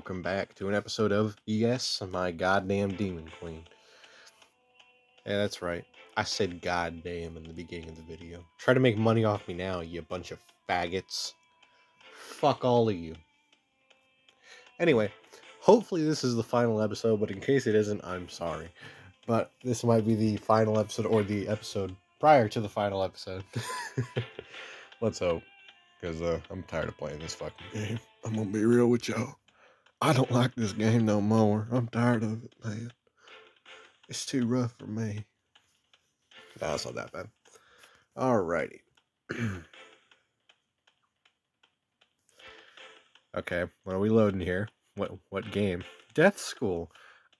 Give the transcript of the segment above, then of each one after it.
welcome back to an episode of Yes, My Goddamn Demon Queen. Yeah, that's right. I said goddamn in the beginning of the video. Try to make money off me now, you bunch of faggots. Fuck all of you. Anyway, hopefully this is the final episode, but in case it isn't, I'm sorry. But this might be the final episode or the episode prior to the final episode. Let's hope. Because uh, I'm tired of playing this fucking game. I'm gonna be real with y'all. I don't like this game no more. I'm tired of it, man. It's too rough for me. Nah, it's not that bad. Alrighty. okay, what are we loading here? What what game? Death School.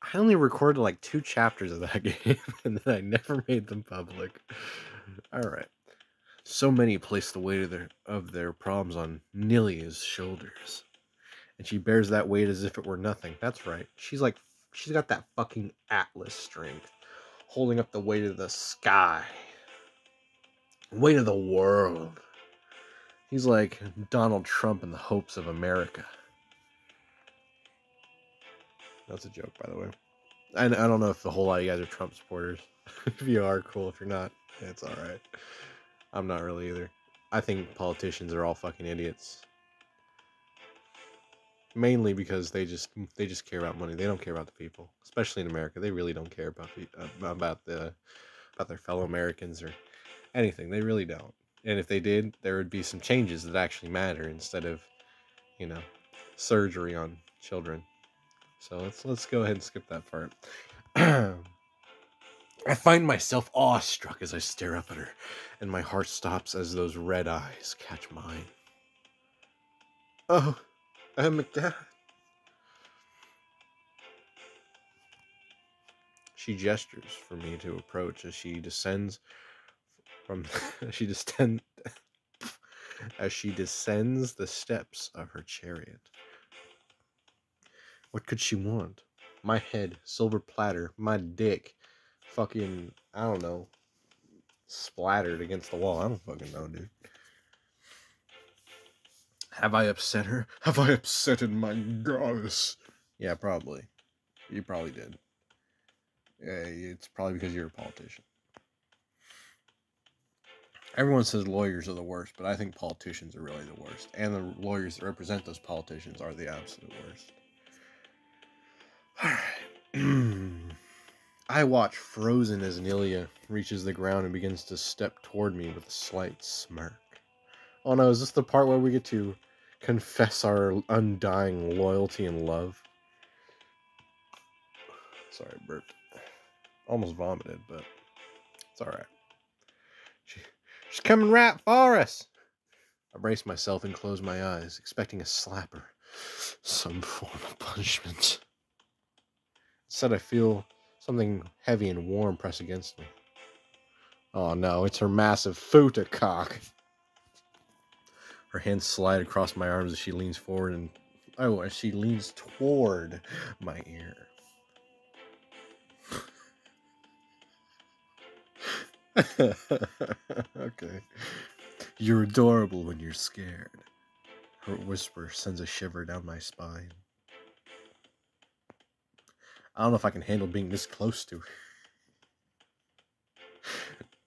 I only recorded like two chapters of that game and then I never made them public. Alright. So many place the weight of their of their problems on Nelia's shoulders. And she bears that weight as if it were nothing. That's right. She's like she's got that fucking Atlas strength. Holding up the weight of the sky. Weight of the world. He's like Donald Trump in the hopes of America. That's a joke, by the way. I, I don't know if the whole lot of you guys are Trump supporters. if you are, cool. If you're not, it's all right. I'm not really either. I think politicians are all fucking idiots. Mainly because they just they just care about money. They don't care about the people, especially in America. They really don't care about the uh, about the about their fellow Americans or anything. They really don't. And if they did, there would be some changes that actually matter instead of, you know, surgery on children. So let's let's go ahead and skip that part. I find myself awestruck as I stare up at her, and my heart stops as those red eyes catch mine. Oh, She gestures for me to approach as she descends from she descend as she descends the steps of her chariot. What could she want? My head, silver platter, my dick, fucking, I don't know, splattered against the wall. I don't fucking know, dude. Have I upset her? Have I upsetted my goddess? Yeah, probably. You probably did. Yeah, it's probably because you're a politician. Everyone says lawyers are the worst, but I think politicians are really the worst. And the lawyers that represent those politicians are the absolute worst. I watch frozen as Nelia reaches the ground and begins to step toward me with a slight smirk. Oh no, is this the part where we get to confess our undying loyalty and love? Sorry, burped. Almost vomited, but it's alright. She, she's coming right for us! I brace myself and close my eyes, expecting a slapper. Some form of punishment. Instead, I feel something heavy and warm press against me. Oh no, it's her massive futa cock. Her hands slide across my arms as she leans forward and oh, as she leans toward my ear. okay. You're adorable when you're scared. Her whisper sends a shiver down my spine. I don't know if I can handle being this close to her.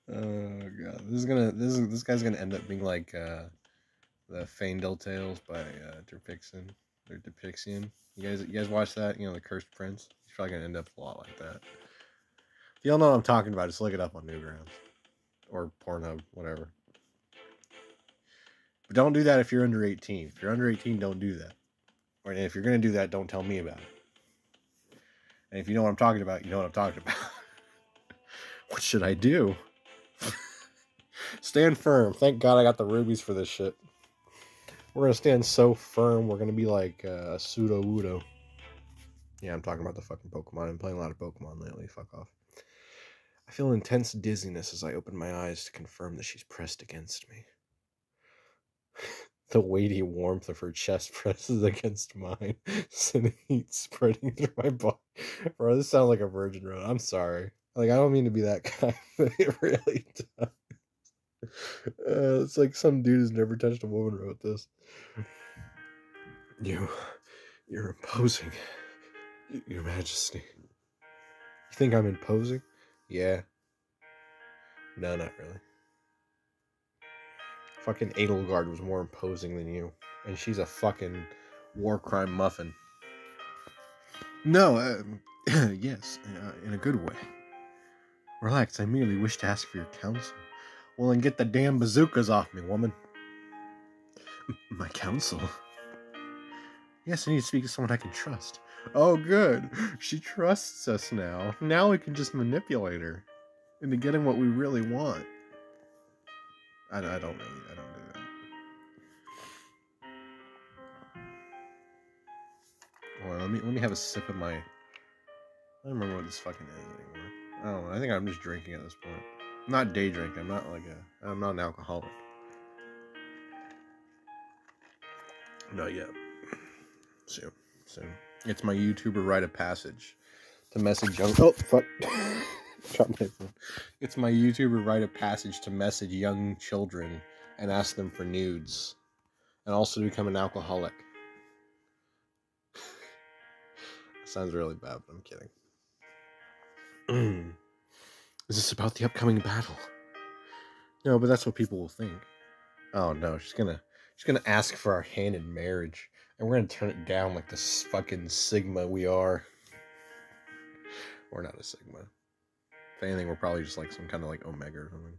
oh god, this is gonna this is this guy's gonna end up being like uh the Faendal Tales by uh Derpixon or Depixian. You guys you guys watch that? You know the Cursed Prince. He's probably gonna end up a lot like that. If y'all know what I'm talking about, just look it up on Newgrounds or Pornhub, whatever. But don't do that if you're under 18. If you're under 18, don't do that. Or if you're gonna do that, don't tell me about it. And if you know what I'm talking about, you know what I'm talking about. what should I do? stand firm. Thank God I got the rubies for this shit. We're gonna stand so firm. We're gonna be like uh, Sudowoodo. Yeah, I'm talking about the fucking Pokemon. I'm playing a lot of Pokemon lately. Fuck off. I feel intense dizziness as I open my eyes to confirm that she's pressed against me. The weighty warmth of her chest presses against mine, sending heat spreading through my body. Bro, this sounds like a virgin road. I'm sorry. Like, I don't mean to be that guy, but it really does. Uh, it's like some dude who's never touched a woman wrote this. You, You're imposing, Your Majesty. You think I'm imposing? Yeah. No, not really. Fucking Edelgard was more imposing than you. And she's a fucking war crime muffin. No, uh, yes, uh, in a good way. Relax, I merely wish to ask for your counsel. Well, then get the damn bazookas off me, woman. My counsel? Yes, I need to speak to someone I can trust. Oh, good. She trusts us now. Now we can just manipulate her into getting what we really want. I, I don't really, I don't do that. Well, let me let me have a sip of my. I don't remember what this fucking is anymore. I don't know. I think I'm just drinking at this point. Not day drinking. I'm not like a. I'm not an alcoholic. Not yet. Soon. Soon. It's my YouTuber rite of passage to message young. Oh fuck! It's my YouTuber rite of passage to message young children and ask them for nudes, and also to become an alcoholic. Sounds really bad, but I'm kidding. Is this about the upcoming battle? No, but that's what people will think. Oh no, she's gonna she's gonna ask for our hand in marriage, and we're gonna turn it down like this fucking Sigma we are. We're not a Sigma. If anything, we're probably just like some kind of like Omega or something.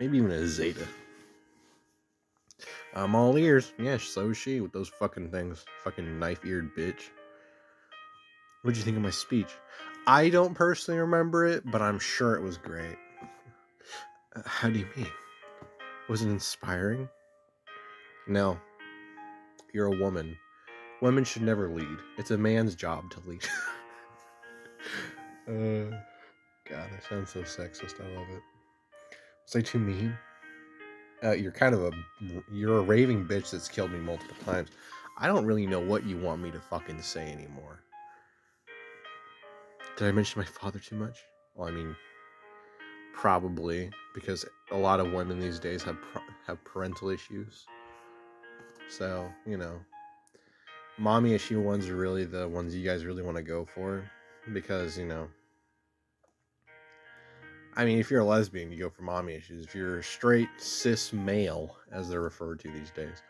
Maybe even a Zeta. Uh, I'm all ears. Yeah, so is she with those fucking things. Fucking knife eared bitch. What'd you think of my speech? I don't personally remember it, but I'm sure it was great. How do you mean? Was it inspiring? No. You're a woman. Women should never lead. It's a man's job to lead. uh, God, I sound so sexist. I love it. Was I too mean? Uh, you're kind of a you're a raving bitch that's killed me multiple times. I don't really know what you want me to fucking say anymore. Did I mention my father too much? Well, I mean, probably because a lot of women these days have have parental issues. So you know, mommy issue ones are really the ones you guys really want to go for because you know. I mean, if you're a lesbian, you go for mommy issues. If you're straight cis male, as they're referred to these days,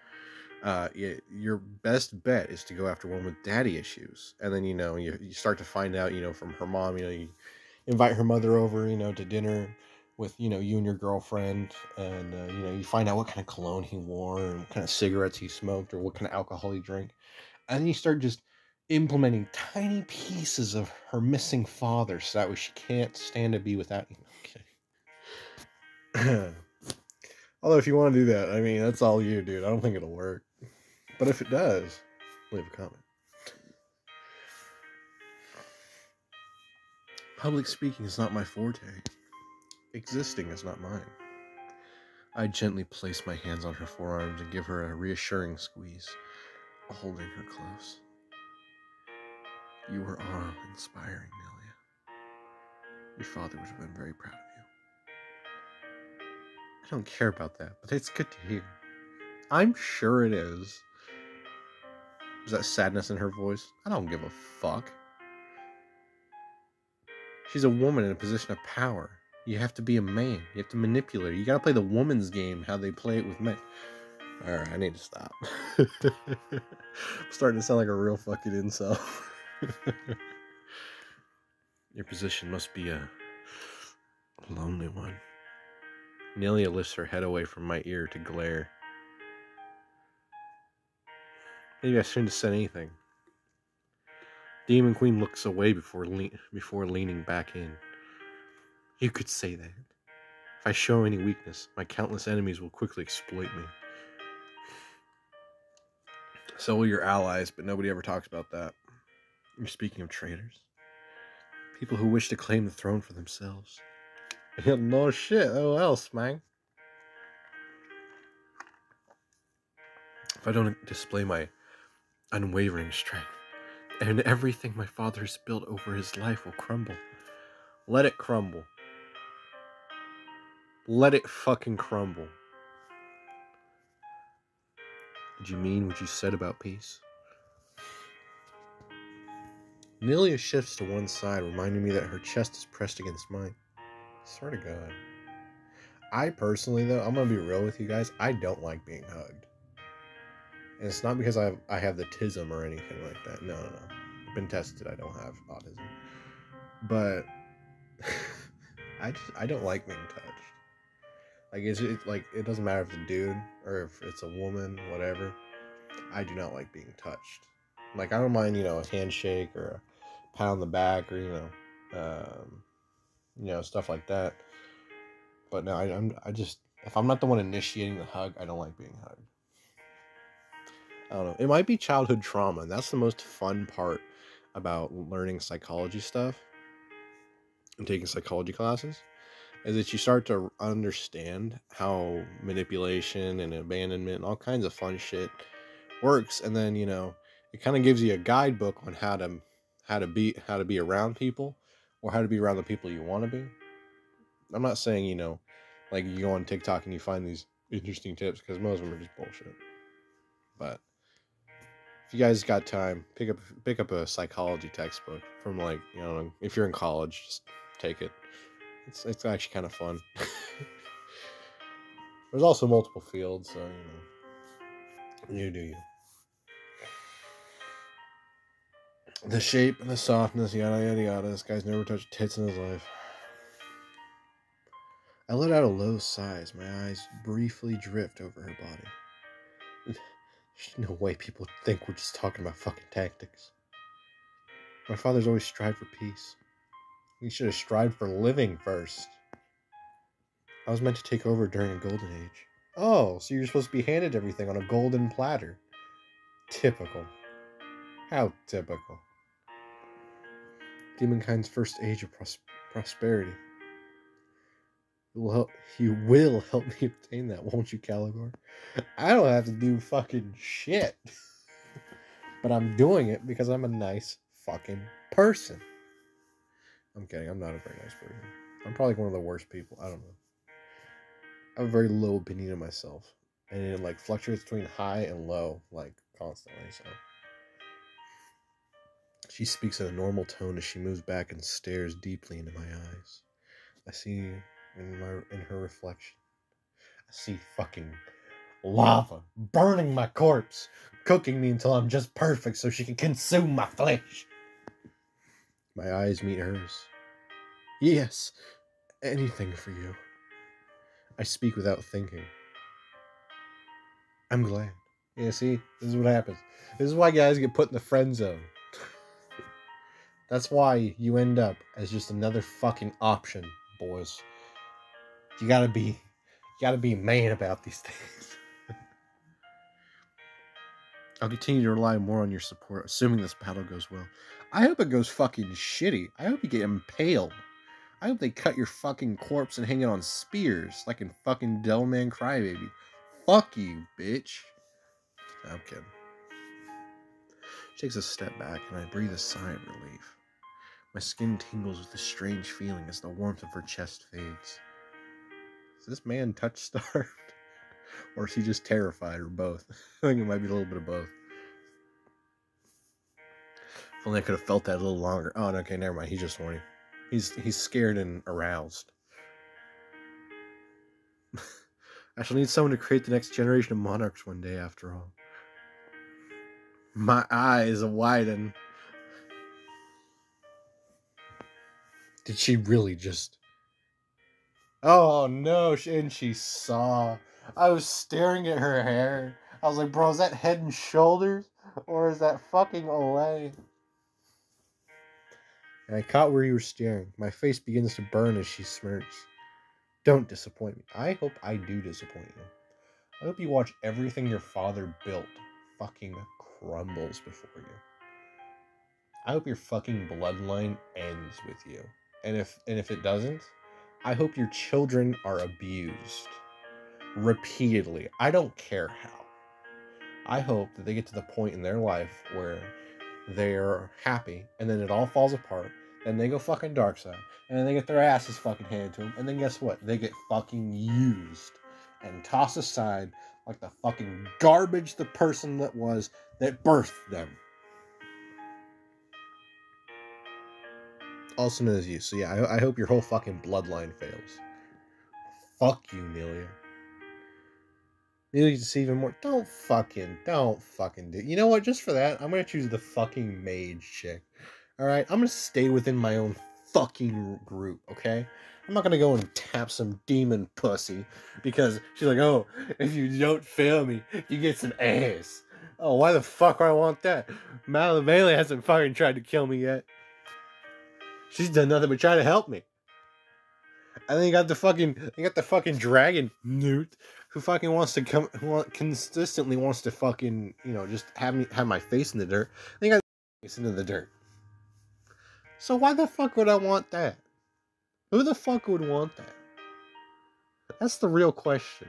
uh, your best bet is to go after one with daddy issues, and then you know you, you start to find out, you know, from her mom, you know, you invite her mother over, you know, to dinner with you know you and your girlfriend, and uh, you know you find out what kind of cologne he wore and what kind of cigarettes he smoked or what kind of alcohol he drank, and then you start just implementing tiny pieces of her missing father, so that way she can't stand to be without you. Okay. Although if you want to do that, I mean that's all you, dude. I don't think it'll work. But if it does, leave a comment. Public speaking is not my forte. Existing is not mine. I gently place my hands on her forearms and give her a reassuring squeeze, holding her close. You were awe-inspiring, Nelia. Your father would have been very proud of you. I don't care about that, but it's good to hear. I'm sure it is. Is that sadness in her voice? I don't give a fuck. She's a woman in a position of power. You have to be a man. You have to manipulate. You gotta play the woman's game, how they play it with men. Alright, I need to stop. I'm starting to sound like a real fucking incel. Your position must be a lonely one. Nelia lifts her head away from my ear to glare. Maybe I shouldn't have said anything. Demon Queen looks away before le- before leaning back in. You could say that. If I show any weakness, my countless enemies will quickly exploit me. So will your allies, but nobody ever talks about that. You're speaking of traitors. People who wish to claim the throne for themselves. no shit, oh, who else, man? If I don't display my unwavering strength, and everything my father has built over his life will crumble. Let it crumble. Let it fucking crumble. Did you mean what you said about peace? Nelia shifts to one side, reminding me that her chest is pressed against mine. Swear to God. I personally, though, I'm gonna be real with you guys. I don't like being hugged, and it's not because I have, I have the tism or anything like that. No, no, no. I've been tested. I don't have autism, but I just I don't like being touched. Like it's it, like it doesn't matter if it's a dude or if it's a woman, whatever. I do not like being touched. Like I don't mind, you know, a handshake or a pat on the back or you know, um, you know, stuff like that. But no, I, I'm I just if I'm not the one initiating the hug, I don't like being hugged. I don't know. It might be childhood trauma, and that's the most fun part about learning psychology stuff and taking psychology classes is that you start to understand how manipulation and abandonment and all kinds of fun shit works and then you know it kind of gives you a guidebook on how to how to be how to be around people or how to be around the people you want to be i'm not saying you know like you go on tiktok and you find these interesting tips because most of them are just bullshit but if you guys got time pick up pick up a psychology textbook from like you know if you're in college just take it it's, it's actually kind of fun there's also multiple fields so you know you do you the shape and the softness, yada yada yada. This guy's never touched tits in his life. I let out a low sigh as my eyes briefly drift over her body. No way people think we're just talking about fucking tactics. My father's always strived for peace. He should have strived for living first. I was meant to take over during a golden age. Oh, so you're supposed to be handed everything on a golden platter. Typical. How typical. Demonkind's first age of pros- prosperity. Help. You will help me obtain that, won't you, Caligor? I don't have to do fucking shit, but I'm doing it because I'm a nice fucking person. I'm kidding. I'm not a very nice person. I'm probably one of the worst people. I don't know. I have a very low opinion of myself, and it like fluctuates between high and low, like constantly. So. She speaks in a normal tone as she moves back and stares deeply into my eyes. I see in my in her reflection. I see fucking lava burning my corpse, cooking me until I'm just perfect so she can consume my flesh. My eyes meet hers. Yes, anything for you. I speak without thinking. I'm glad. Yeah, see, this is what happens. This is why guys get put in the friend zone. That's why you end up as just another fucking option, boys. You gotta be, you gotta be man about these things. I'll continue to rely more on your support, assuming this battle goes well. I hope it goes fucking shitty. I hope you get impaled. I hope they cut your fucking corpse and hang it on spears, like in fucking Devilman Crybaby. Fuck you, bitch. I'm kidding. She takes a step back, and I breathe a sigh of relief. My skin tingles with a strange feeling as the warmth of her chest fades. Is this man touch starved? or is he just terrified, or both? I think it might be a little bit of both. If only I could have felt that a little longer. Oh, okay, never mind. He's just horny. He's he's scared and aroused. I shall need someone to create the next generation of monarchs one day, after all. My eyes widen. Did she really just. Oh no, and she saw. I was staring at her hair. I was like, bro, is that head and shoulders? Or is that fucking Olay? And I caught where you were staring. My face begins to burn as she smirks. Don't disappoint me. I hope I do disappoint you. I hope you watch everything your father built fucking crumbles before you. I hope your fucking bloodline ends with you and if and if it doesn't i hope your children are abused repeatedly. I don't care how. I hope that they get to the point in their life where they're happy and then it all falls apart and they go fucking dark side and then they get their asses fucking handed to them and then guess what? They get fucking used and tossed aside like the fucking garbage the person that was that birthed them also known as you. So yeah, I, I hope your whole fucking bloodline fails. Fuck you, Nelia. Nelia just even more. Don't fucking, don't fucking do. You know what? Just for that, I'm gonna choose the fucking mage chick. All right, I'm gonna stay within my own fucking group. Okay. I'm not gonna go and tap some demon pussy because she's like, oh, if you don't fail me, you get some ass. Oh, why the fuck would I want that? Malamele hasn't fucking tried to kill me yet. She's done nothing but try to help me. And then you got the fucking, you got the fucking dragon newt who fucking wants to come, who consistently wants to fucking, you know, just have me have my face in the dirt. Then you got face into the dirt. So why the fuck would I want that? Who the fuck would want that? That's the real question.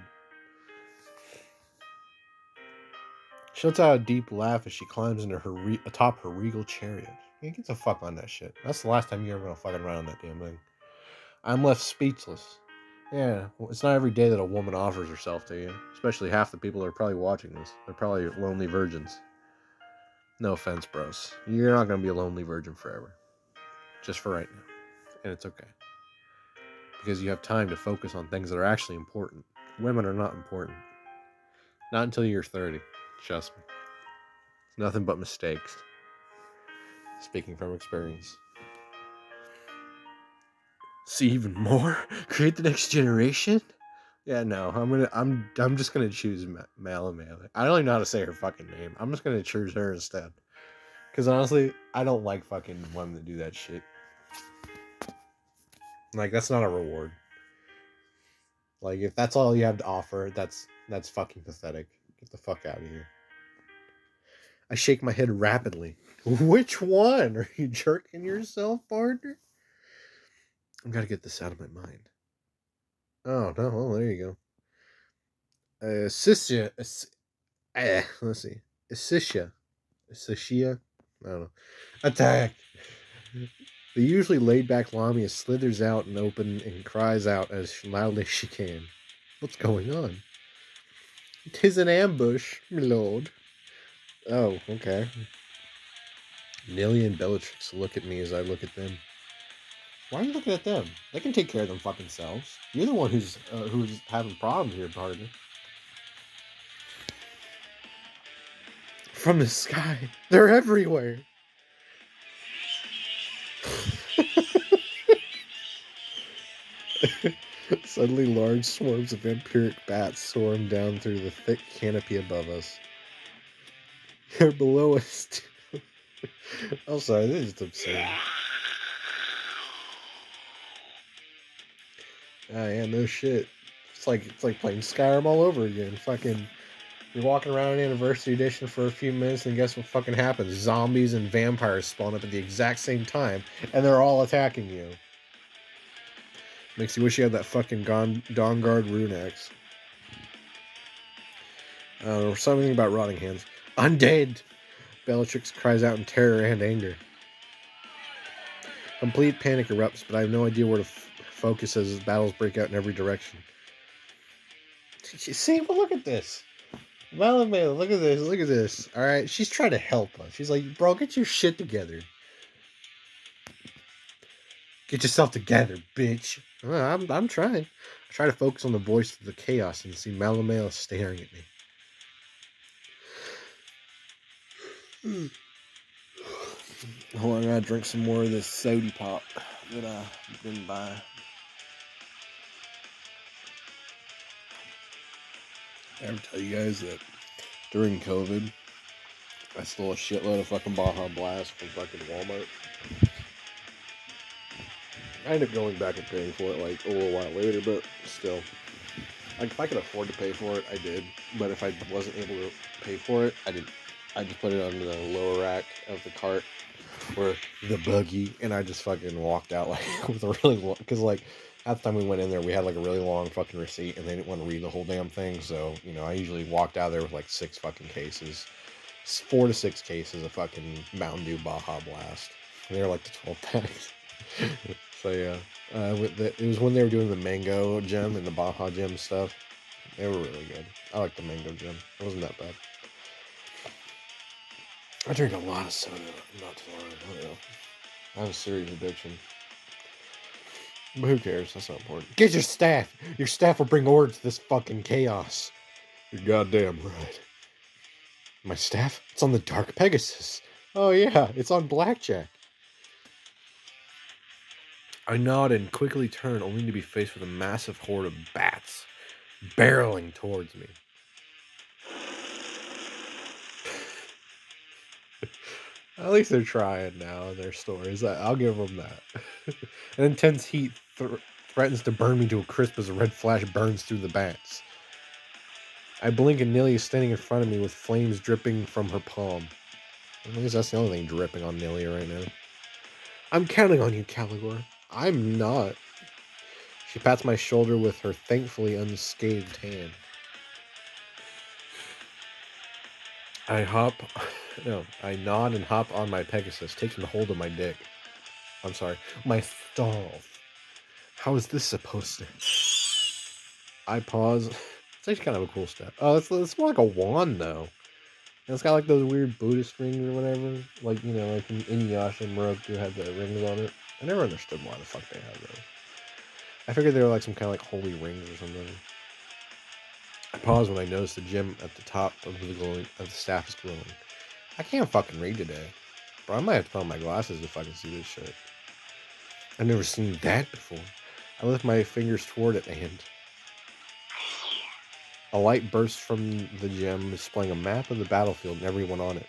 She lets out a deep laugh as she climbs into her re- atop her regal chariot. Yeah, get the fuck on that shit. That's the last time you're ever gonna fucking ride on that damn thing. I'm left speechless. Yeah, it's not every day that a woman offers herself to you. Especially half the people that are probably watching this. They're probably lonely virgins. No offense, bros. You're not gonna be a lonely virgin forever. Just for right now. And it's okay because you have time to focus on things that are actually important. Women are not important. Not until you're 30. Trust me. It's nothing but mistakes. Speaking from experience. See even more? Create the next generation? Yeah, no. I'm gonna. I'm. I'm just gonna choose Malamele. I don't even know how to say her fucking name. I'm just gonna choose her instead. Because honestly, I don't like fucking women that do that shit. Like that's not a reward. Like if that's all you have to offer, that's that's fucking pathetic. Get the fuck out of here. I shake my head rapidly. Which one? Are you jerking yourself, partner? I've got to get this out of my mind. Oh no! Well, there you go. Uh, Sissia, uh, let's see, Assissia, Assissia. I don't know. Attack. The usually laid back Lamia slithers out and open and cries out as loudly as she can. What's going on? Tis an ambush, my lord. Oh, okay. Nelia and Bellatrix look at me as I look at them. Why are you looking at them? They can take care of them fucking selves. You're the one who's uh, who's having problems here, partner. From the sky, they're everywhere. Suddenly, large swarms of vampiric bats swarm down through the thick canopy above us. They're below us. Too. oh, sorry, this is absurd. Ah, yeah, no shit. It's like it's like playing Skyrim all over again. Fucking, you're walking around in Anniversary Edition for a few minutes, and guess what fucking happens? Zombies and vampires spawn up at the exact same time, and they're all attacking you. Makes you wish you had that fucking Gon- Dawnguard rune axe. Uh, something about rotting hands. Undead! Bellatrix cries out in terror and anger. Complete panic erupts, but I have no idea where to f- focus as battles break out in every direction. See, well, look at this. Malamele, look at this, look at this. Alright, she's trying to help us. She's like, bro, get your shit together. Get yourself together, bitch. I'm, I'm trying. I try to focus on the voice of the chaos and see Malamele staring at me. Hmm. Hold on, I gotta drink some more of this soda pop that I didn't buy. I ever tell you guys that during COVID, I stole a shitload of fucking Baja Blast from fucking Walmart? I ended up going back and paying for it like a little while later, but still. Like if I could afford to pay for it, I did. But if I wasn't able to pay for it, I did. I just put it on the lower rack of the cart or the buggy, and I just fucking walked out like with a really long. Because like at the time we went in there, we had like a really long fucking receipt, and they didn't want to read the whole damn thing. So you know, I usually walked out there with like six fucking cases, four to six cases of fucking Mountain Dew Baja Blast. And they were like the twelve packs. So yeah, uh, the, it was when they were doing the mango gem and the Baja gem stuff. They were really good. I like the mango gem. It wasn't that bad. I drink a lot of soda. Not too long. I, I have a serious addiction. But who cares? That's not important. Get your staff. Your staff will bring order to this fucking chaos. You're goddamn right. My staff? It's on the Dark Pegasus. Oh yeah, it's on Blackjack. I nod and quickly turn, only to be faced with a massive horde of bats barreling towards me. At least they're trying now in their stories. I'll give them that. An intense heat th- threatens to burn me to a crisp as a red flash burns through the bats. I blink and Nilly is standing in front of me with flames dripping from her palm. At least that's the only thing dripping on Nilly right now. I'm counting on you, Caligor. I'm not. She pats my shoulder with her thankfully unscathed hand. I hop, no, I nod and hop on my Pegasus, taking hold of my dick. I'm sorry, my stall. How is this supposed to? I pause. It's actually kind of a cool step. Oh, it's, it's more like a wand, though. And it's got like those weird Buddhist rings or whatever. Like, you know, like in Inuyasha and Miroku have the rings on it. I never understood why the fuck they have those. I figured they were like some kind of like holy rings or something. I pause when I notice the gem at the top of the glowing of the staff is glowing. I can't fucking read today. Bro, I might have to put on my glasses if I can see this shit. I've never seen that before. I lift my fingers toward it and a light bursts from the gem displaying a map of the battlefield and everyone on it.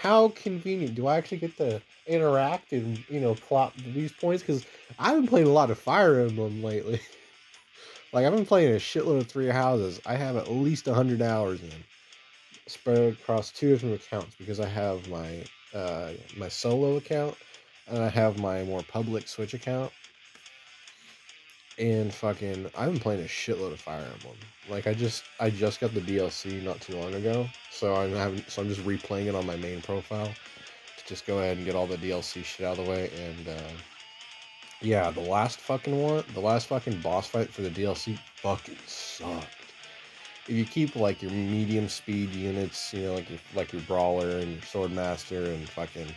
How convenient. Do I actually get to interact and, you know, plot these points? Because I've been playing a lot of Fire Emblem lately. like, I've been playing a shitload of Three Houses. I have at least 100 hours in. Spread across two different accounts because I have my uh, my solo account and I have my more public Switch account and fucking I've been playing a shitload of Fire Emblem. Like I just I just got the DLC not too long ago, so I'm having so I'm just replaying it on my main profile to just go ahead and get all the DLC shit out of the way. And uh, yeah, the last fucking one, the last fucking boss fight for the DLC fucking sucked. If you keep like your medium speed units, you know, like your like your brawler and your sword master and fucking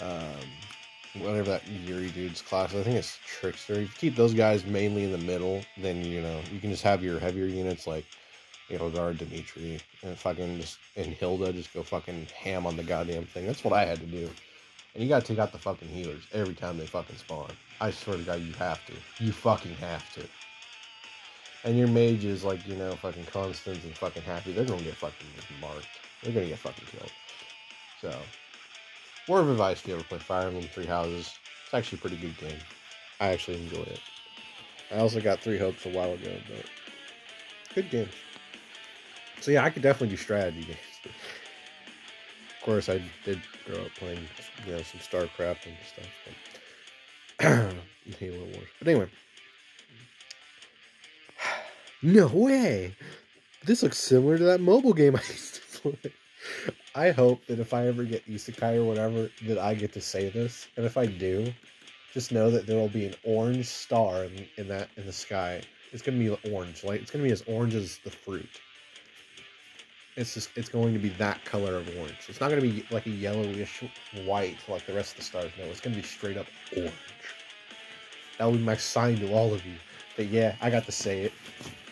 um, whatever that Yuri dude's class. I think it's Trickster. If you keep those guys mainly in the middle, then you know you can just have your heavier units like you know guard Dimitri and fucking just and Hilda just go fucking ham on the goddamn thing. That's what I had to do. And you gotta take out the fucking healers every time they fucking spawn. I swear to God, you have to. You fucking have to. And your mage is like, you know, fucking Constance and fucking happy. They're gonna get fucking marked. They're gonna get fucking killed. So, Word of advice if you ever play Fire Emblem Three Houses. It's actually a pretty good game. I actually enjoy it. I also got Three Hopes a while ago, but good game. So yeah, I could definitely do strategy games. of course, I did grow up playing, you know, some StarCraft and stuff. But Halo Wars. But anyway. No way! This looks similar to that mobile game I used to play. I hope that if I ever get isekai or whatever, that I get to say this. And if I do, just know that there will be an orange star in, in that in the sky. It's gonna be orange, like it's gonna be as orange as the fruit. It's just it's going to be that color of orange. It's not gonna be like a yellowish white like the rest of the stars. No, it's gonna be straight up orange. That will be my sign to all of you that yeah, I got to say it,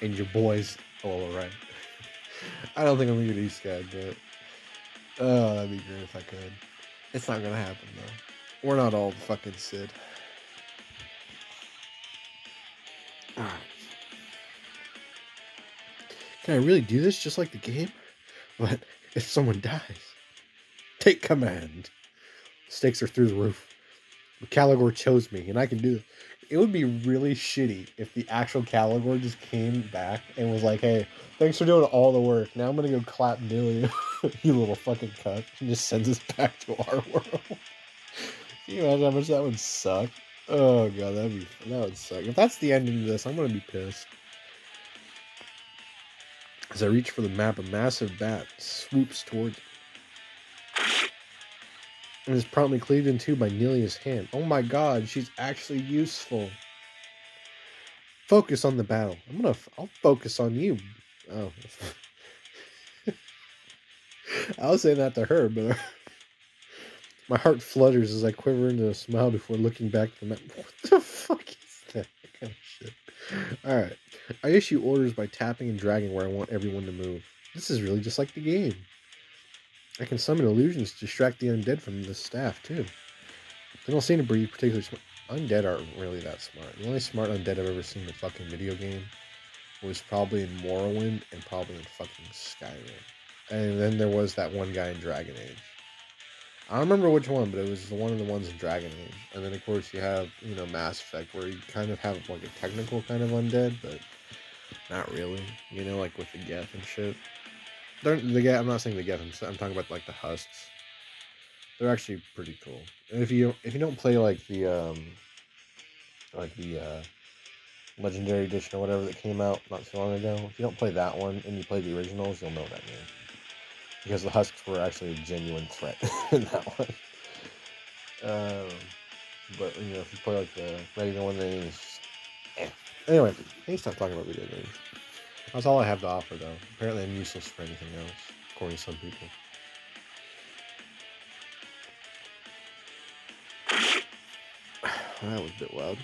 and your boys oh, all right. I don't think I'm gonna get isekai, but Oh, that'd be great if I could. It's not gonna happen though. We're not all fucking Cid. Alright. Can I really do this just like the game? But if someone dies, take command. Stakes are through the roof. Caligor chose me, and I can do it. It would be really shitty if the actual Caligor just came back and was like, hey, thanks for doing all the work. Now I'm gonna go clap Dilly, you little fucking cunt. And just sends us back to our world. Can you imagine how much that would suck? Oh god, that'd be that would suck. If that's the ending of this, I'm gonna be pissed. As I reach for the map, a massive bat swoops towards me. And is promptly cleaved in two by Nelia's hand. Oh my god, she's actually useful. Focus on the battle. I'm gonna. I'll focus on you. Oh. I was saying that to her, but my heart flutters as I quiver into a smile before looking back at the map. What the fuck is that? kind of shit. Alright. I issue orders by tapping and dragging where I want everyone to move. This is really just like the game. I can summon illusions to distract the undead from the staff, too. They don't seem to be particularly smart. Undead aren't really that smart. The only smart undead I've ever seen in a fucking video game was probably in Morrowind and probably in fucking Skyrim. And then there was that one guy in Dragon Age. I don't remember which one, but it was one of the ones in Dragon Age. And then of course you have, you know, Mass Effect where you kind of have like a technical kind of undead, but not really. You know, like with the Geth and shit. They're, the Geth, I'm not saying the Geth, I'm, I'm talking about like the husks. They're actually pretty cool. And if you if you don't play like the um like the uh legendary edition or whatever that came out not so long ago, if you don't play that one and you play the originals, you'll know that game because the Husks were actually a genuine threat in that one. Um, but you know, if you play like the regular one, then eh. anyway. I need to stop talking about video games. That's all I have to offer, though. Apparently, I'm useless for anything else, according to some people. that was a bit loud.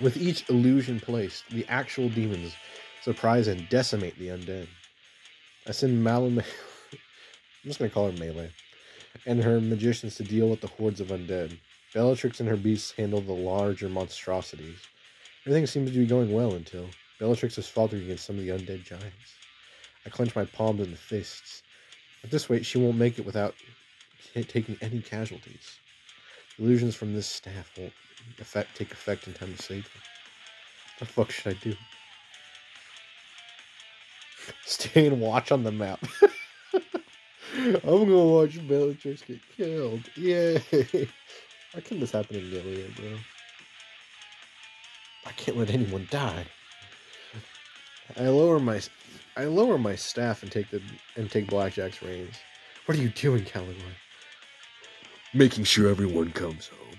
With each illusion placed, the actual demons surprise and decimate the undead. I send Malum I'm just gonna call her Melee, and her magicians to deal with the hordes of undead. Bellatrix and her beasts handle the larger monstrosities. Everything seems to be going well until Bellatrix is faltering against some of the undead giants. I clench my palms into fists. At this rate, she won't make it without taking any casualties. Illusions from this staff won't effect, take effect in time to save them. What the fuck should I do? Stay and watch on the map. I'm gonna watch Bellatrix get killed. Yay! Why can't this happen in Gilead, bro? I can't let anyone die. I lower my I lower my staff and take the and take Blackjack's reins. What are you doing, Caligari? Making sure everyone comes home.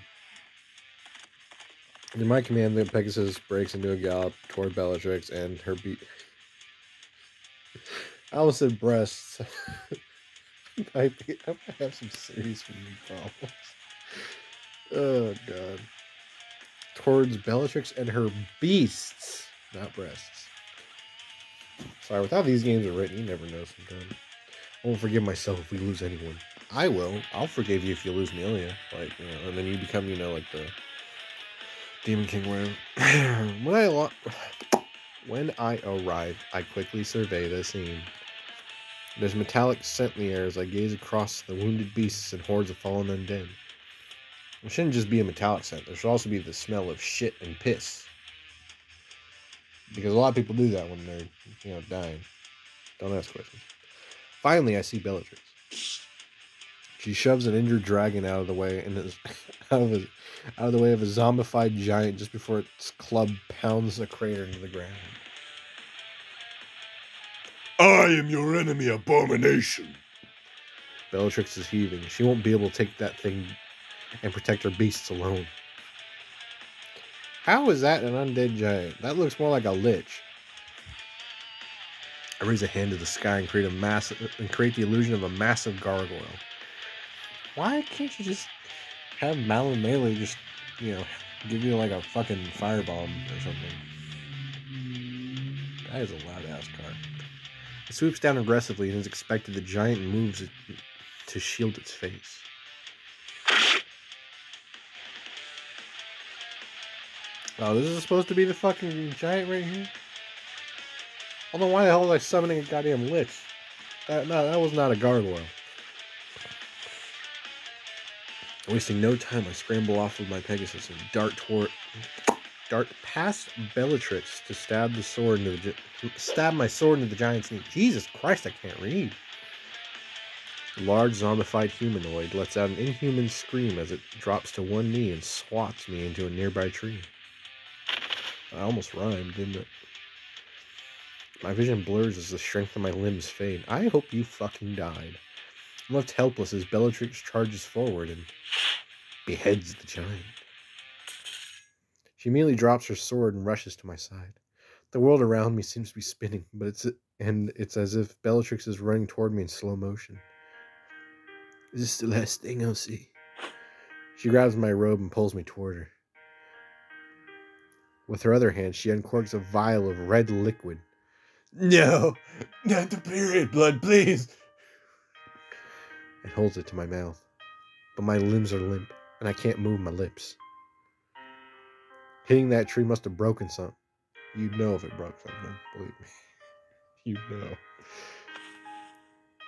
In my command, the Pegasus breaks into a gallop toward Bellatrix and her beat. I almost said breasts. I, I have some serious problems. Oh god. Towards Bellatrix and her beasts, not breasts. Sorry, without these games are written, you never know sometimes. I won't forgive myself if we lose anyone. I will. I'll forgive you if you lose Melia. Like, you know, and then you become, you know, like the Demon King whatever. when I lo- when I arrive, I quickly survey the scene. There's metallic scent in the air as I gaze across the wounded beasts and hordes of fallen undead. It shouldn't just be a metallic scent. There should also be the smell of shit and piss. Because a lot of people do that when they're, you know, dying. Don't ask questions. Finally, I see Bellatrix. She shoves an injured dragon out of the way and is out of a, out of the way of a zombified giant just before its club pounds a crater into the ground. I am your enemy, abomination. Bellatrix is heaving. She won't be able to take that thing and protect her beasts alone. How is that an undead giant? That looks more like a lich. I raise a hand to the sky and create a massive and create the illusion of a massive gargoyle. Why can't you just have Malum Melee just, you know, give you like a fucking firebomb or something? That is a loud ass car. It swoops down aggressively and is expected the giant moves to shield its face. Oh, this is supposed to be the fucking giant right here? Although why the hell was I summoning a goddamn lich? That, no, that was not a gargoyle. Wasting no time, I scramble off with my Pegasus and dart toward, dart past Bellatrix to stab the sword into the stab my sword into the giant's knee. Jesus Christ, I can't read. The large zombified humanoid lets out an inhuman scream as it drops to one knee and swats me into a nearby tree. I almost rhymed, didn't it? My vision blurs as the strength of my limbs fade. I hope you fucking died. I'm left helpless as Bellatrix charges forward and beheads the giant. She immediately drops her sword and rushes to my side. The world around me seems to be spinning, but it's and it's as if Bellatrix is running toward me in slow motion. Is this the last thing I'll see? She grabs my robe and pulls me toward her. With her other hand, she uncorks a vial of red liquid. No, not the period blood, please. and holds it to my mouth. But my limbs are limp, and I can't move my lips. Hitting that tree must have broken something. You'd know if it broke something, believe me. You'd know.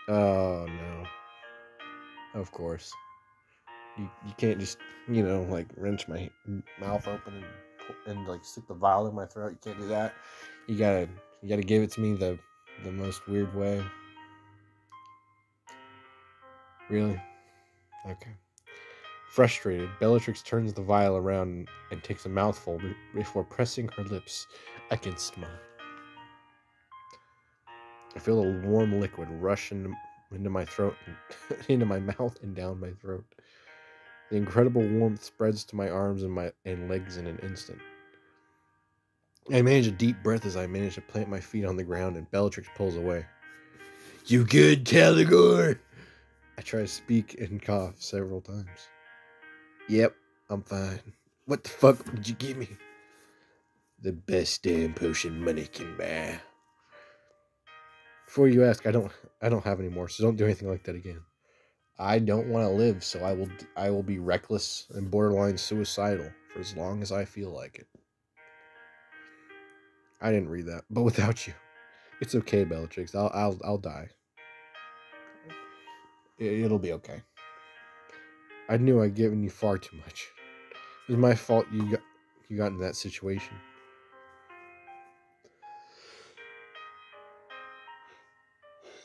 Oh no. Of course. You, you can't just, you know, like wrench my mouth open and, and like stick the vial in my throat. You can't do that. You gotta you gotta give it to me the the most weird way. Really? Okay. Frustrated, Bellatrix turns the vial around and takes a mouthful before pressing her lips against mine. I feel a warm liquid rush into, into my throat, and into my mouth and down my throat. The incredible warmth spreads to my arms and my and legs in an instant. I manage a deep breath as I manage to plant my feet on the ground, and Bellatrix pulls away. You good, Taligor? I try to speak and cough several times. Yep, I'm fine. What the fuck did you give me? The best damn potion money can buy. Before you ask, I don't I don't have any more, so don't do anything like that again. I don't want to live, so I will I will be reckless and borderline suicidal for as long as I feel like it. I didn't read that, but without you, it's okay, Bellatrix. I'll I'll I'll die. It, it'll be okay. I knew I'd given you far too much. It was my fault you got you got in that situation.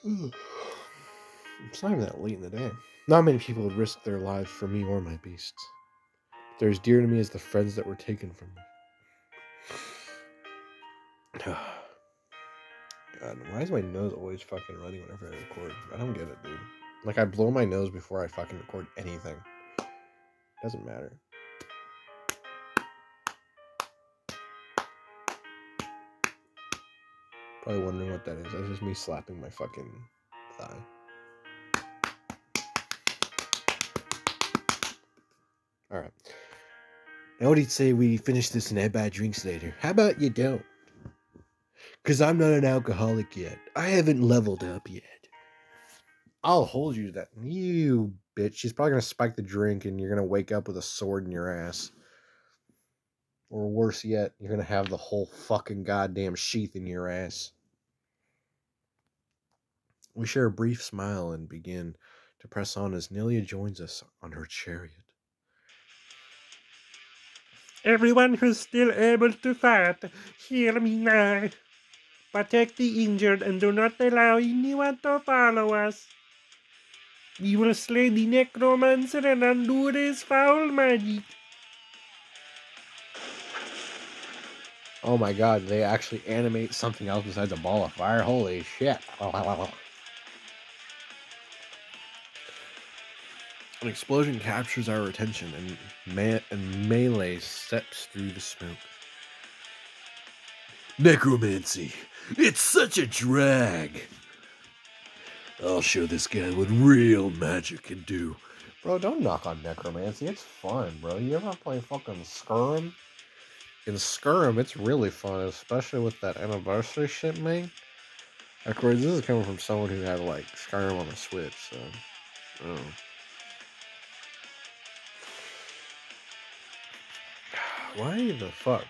It's not even that late in the day. Not many people would risk their lives for me or my beasts. They're as dear to me as the friends that were taken from me. God, why is my nose always fucking running whenever I record? I don't get it, dude. Like I blow my nose before I fucking record anything. Doesn't matter. Probably wondering what that is. That's just me slapping my fucking thigh. Alright. Now what you say we finish this and have bad drinks later? How about you don't? Cause I'm not an alcoholic yet. I haven't leveled up yet. I'll hold you to that. You bitch. She's probably gonna spike the drink and you're gonna wake up with a sword in your ass. Or worse yet, you're gonna have the whole fucking goddamn sheath in your ass. We share a brief smile and begin to press on as Nelia joins us on her chariot. Everyone who's still able to fight, hear me now. Protect the injured and do not allow anyone to follow us. We will slay the necromancer and undo his foul magic. Oh my god, they actually animate something else besides a ball of fire. Holy shit. An explosion captures our attention and, me- and melee steps through the smoke. Necromancy. It's such a drag. I'll show this guy what real magic can do. Bro, don't knock on necromancy. It's fun, bro. You ever play fucking Skyrim? In Skyrim, it's really fun, especially with that anniversary shit, man. Of course, this is coming from someone who had like Skyrim on the Switch, so. Oh. Why the fuck?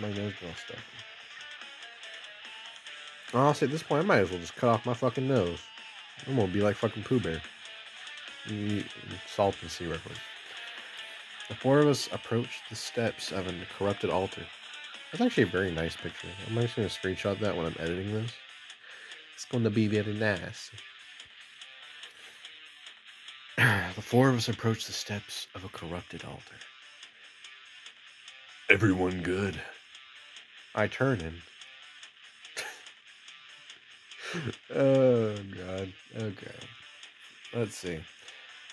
My nose all stuffy. Honestly, at this point, I might as well just cut off my fucking nose. I'm gonna be like fucking Pooh Bear. Salt and sea reference. The four of us approach the steps of a corrupted altar. That's actually a very nice picture. I'm actually gonna screenshot that when I'm editing this. It's to be very nice. the four of us approach the steps of a corrupted altar. Everyone good. I turn and. oh god. Okay. Let's see.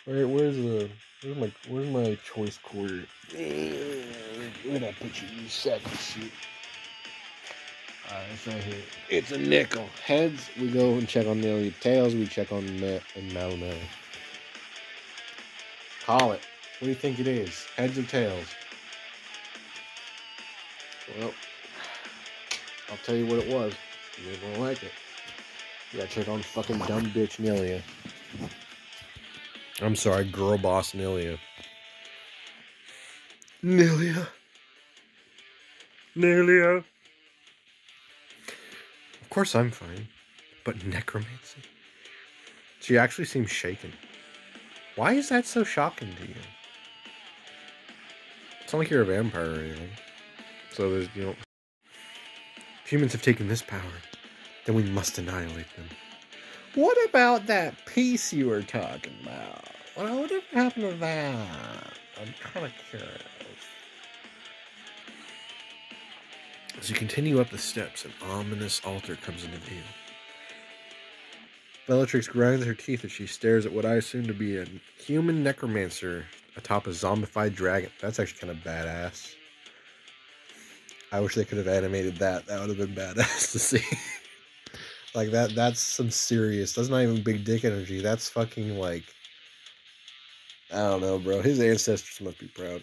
Where where's the where's my where's my choice quarter? Where'd I put you? You sack of shit. Alright, it's right here. It's a nickel. Heads, we go and check on Nelly. Tails, we check on Matt and Malamel. Call it. What do you think it is? Heads or tails? Well, I'll tell you what it was. You ain't gonna like it. You gotta check on fucking dumb bitch Nilia. I'm sorry, girl boss Nilia. Nilia. Nelia. Of course I'm fine. But necromancy? She actually seems shaken. Why is that so shocking to you? It's not like you're a vampire or anything. So there's, you know. If humans have taken this power, then we must annihilate them. What about that piece you were talking about? Well, whatever happened to that? I'm kind of curious. As you continue up the steps, an ominous altar comes into view. Bellatrix grinds her teeth as she stares at what I assume to be a human necromancer atop a zombified dragon. That's actually kind of badass. I wish they could have animated that. That would have been badass to see. like that that's some serious. That's not even big dick energy. That's fucking like I don't know, bro. His ancestors must be proud.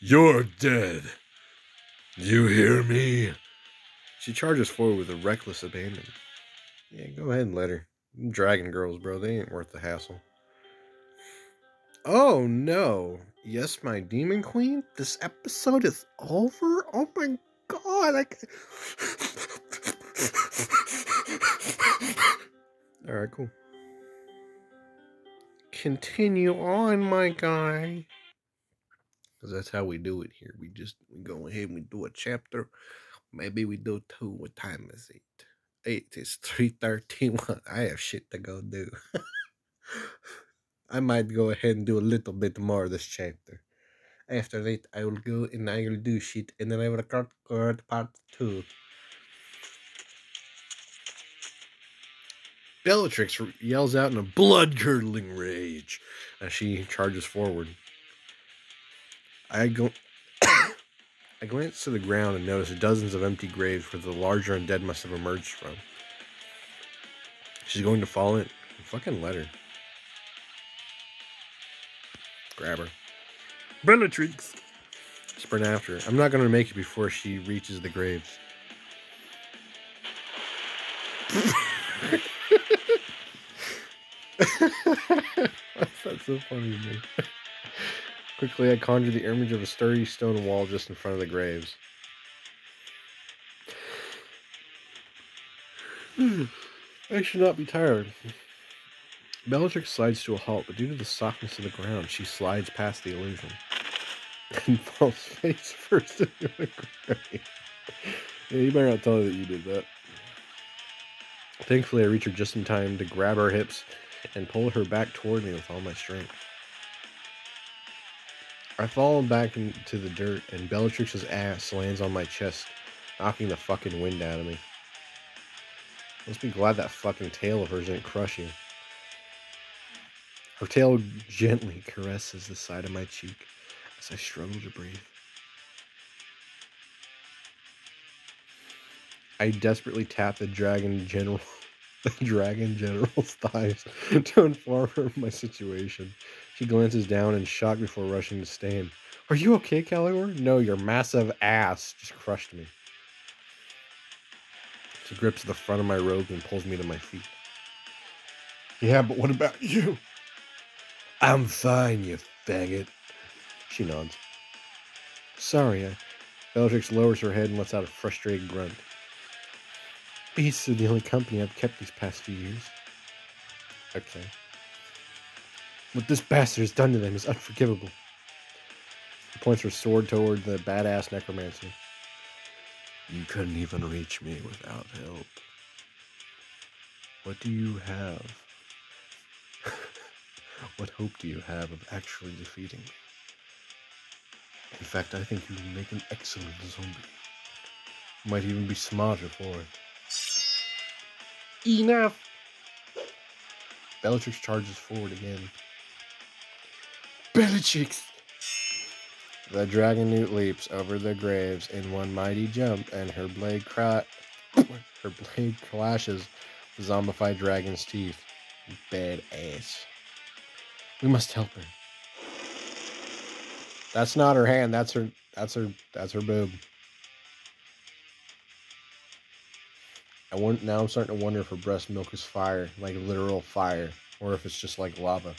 You're dead. You hear me? She charges forward with a reckless abandon. Yeah, go ahead and let her. Them Dragon girls, bro, they ain't worth the hassle. Oh no. Yes, my demon queen? This episode is over? Oh my god, I Alright, cool. Continue on, my guy. Because that's how we do it here. We just we go ahead and we do a chapter. Maybe we do two. What time is it? It is 3.31. I have shit to go do. I might go ahead and do a little bit more of this chapter. After that, I will go and I will do shit, and then I will record record part two. Bellatrix yells out in a blood curdling rage as she charges forward. I go. I glance to the ground and notice dozens of empty graves where the larger undead must have emerged from. She's going to fall in. Fucking let her. Grab her. Bellatrix. Sprint after her. I'm not going to make it before she reaches the graves. That's so funny to me. Quickly, I conjure the image of a sturdy stone wall just in front of the graves. Hmm. I should not be tired. Bellatrix slides to a halt, but due to the softness of the ground, she slides past the illusion and falls face first into a grave. Yeah, you better not tell her that you did that. Thankfully, I reach her just in time to grab her hips and pull her back toward me with all my strength. I fall back into the dirt, and Bellatrix's ass lands on my chest, knocking the fucking wind out of me. Let's be glad that fucking tail of hers didn't crush you. Her tail gently caresses the side of my cheek as I struggle to breathe. I desperately tap the dragon general the dragon general's thighs to inform her of my situation. She glances down in shock before rushing to stand. Are you okay, Caligor? No, your massive ass just crushed me. She grips the front of my robe and pulls me to my feet. Yeah, but what about you? I'm fine, you faggot. She nods. Sorry, I... Bellatrix lowers her head and lets out a frustrated grunt. Beasts are the only company I've kept these past few years. Okay. What this bastard has done to them is unforgivable. She points her sword toward the badass necromancer. You couldn't even reach me without help. What do you have? What hope do you have of actually defeating me? In fact, I think you would make an excellent zombie. You might even be smarter for it. Enough. Bellatrix charges forward again. Bellatrix. The dragon newt leaps over the graves in one mighty jump, and her blade cra- her blade clashes the zombified dragon's teeth. Badass. We must help her. That's not her hand. That's her. That's her. That's her boob. I want now. I'm starting to wonder if her breast milk is fire, like literal fire, or if it's just like lava.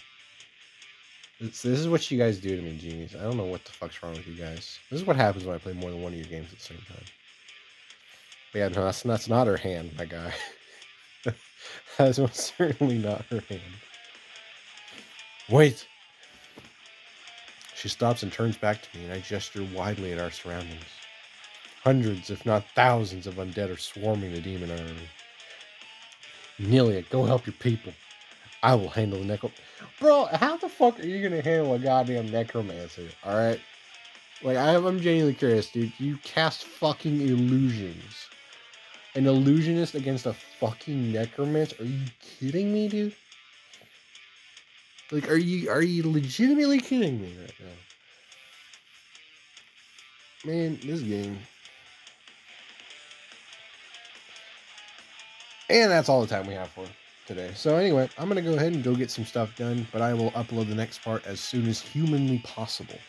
It's, this is what you guys do to me, genies. I don't know what the fuck's wrong with you guys. This is what happens when I play more than one of your games at the same time. But yeah, no, that's that's not her hand, my guy. that's certainly not her hand. Wait. She stops and turns back to me, and I gesture widely at our surroundings. Hundreds, if not thousands, of undead are swarming the demon army. Nelia, go help your people. I will handle the necro. Bro, how the fuck are you gonna handle a goddamn necromancer? All right, like I'm, I'm genuinely curious, dude. You cast fucking illusions. An illusionist against a fucking necromancer? Are you kidding me, dude? Like, are you are you legitimately kidding me right now? Man, this game. And that's all the time we have for today. So anyway, I'm gonna go ahead and go get some stuff done, but I will upload the next part as soon as humanly possible.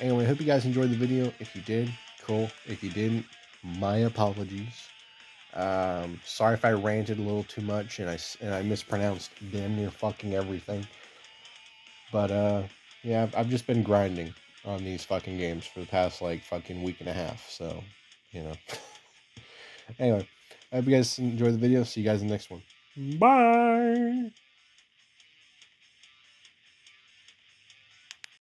Anyway, I hope you guys enjoyed the video. If you did, cool. If you didn't, my apologies. Um, sorry if I ranted a little too much and I and I mispronounced damn near fucking everything. But uh, yeah, I've, I've just been grinding on these fucking games for the past like fucking week and a half. So, you know. anyway, I hope you guys enjoy the video. See you guys in the next one. Bye.